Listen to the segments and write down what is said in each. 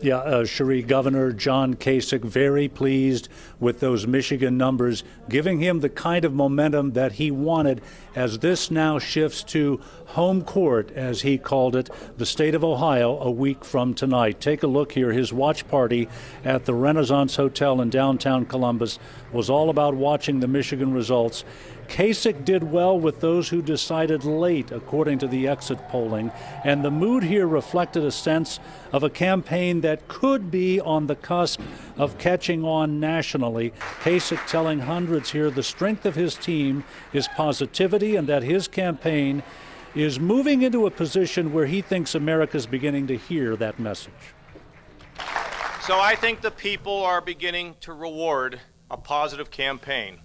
Yeah, uh, Sheree, Governor John Kasich very pleased with those Michigan numbers, giving him the kind of momentum that he wanted as this now shifts to home court, as he called it, the state of Ohio, a week from tonight. Take a look here. His watch party at the Renaissance Hotel in downtown Columbus was all about watching the Michigan results. Kasich did well with those who decided late, according to the exit polling, and the mood here reflected a sense of a campaign that could be on the cusp of catching on nationally. Kasich telling hundreds here the strength of his team is positivity and that his campaign is moving into a position where he thinks America is beginning to hear that message. So I think the people are beginning to reward a positive campaign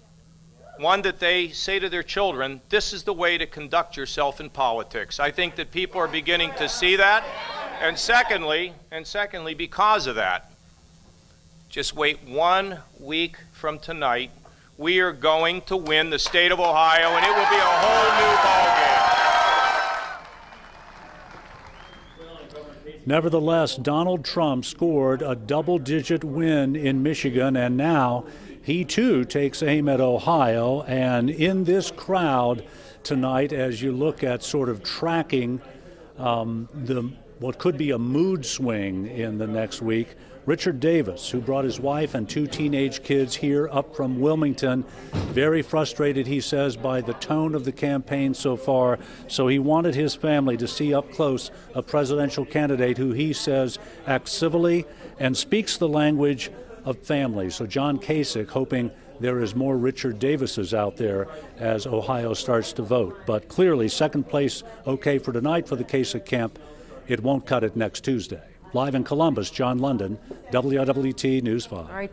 one that they say to their children, this is the way to conduct yourself in politics. I think that people are beginning to see that. And secondly, and secondly, because of that, just wait one week from tonight, we are going to win the state of Ohio, and it will be a whole new ballgame. Nevertheless, Donald Trump scored a double digit win in Michigan, and now he too takes aim at Ohio. And in this crowd tonight, as you look at sort of tracking um, the what could be a mood swing in the next week, Richard Davis, who brought his wife and two teenage kids here up from Wilmington, very frustrated, he says, by the tone of the campaign so far. So he wanted his family to see up close a presidential candidate who he says acts civilly and speaks the language of family. So John Kasich hoping there is more Richard Davises out there as Ohio starts to vote. But clearly, second place okay for tonight for the Kasich camp. It won't cut it next Tuesday. Live in Columbus, John London, WLWT News 5.